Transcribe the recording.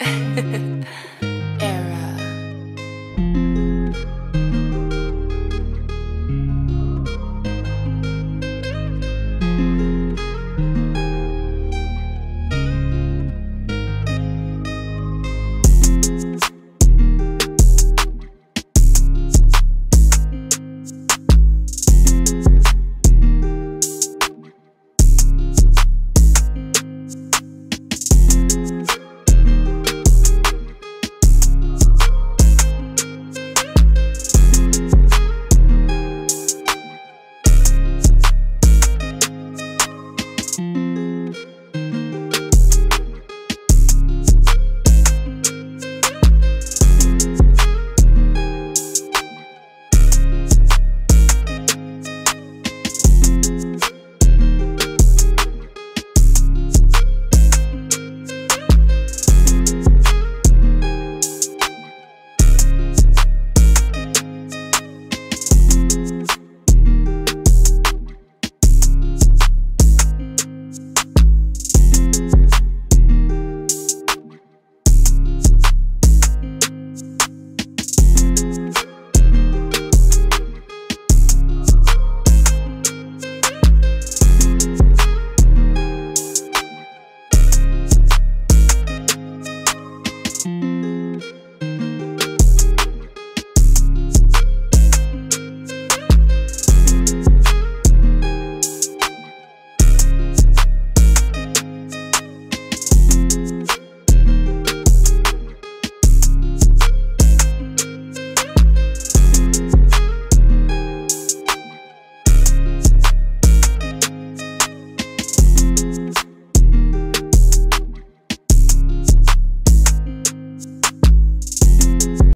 诶嘿嘿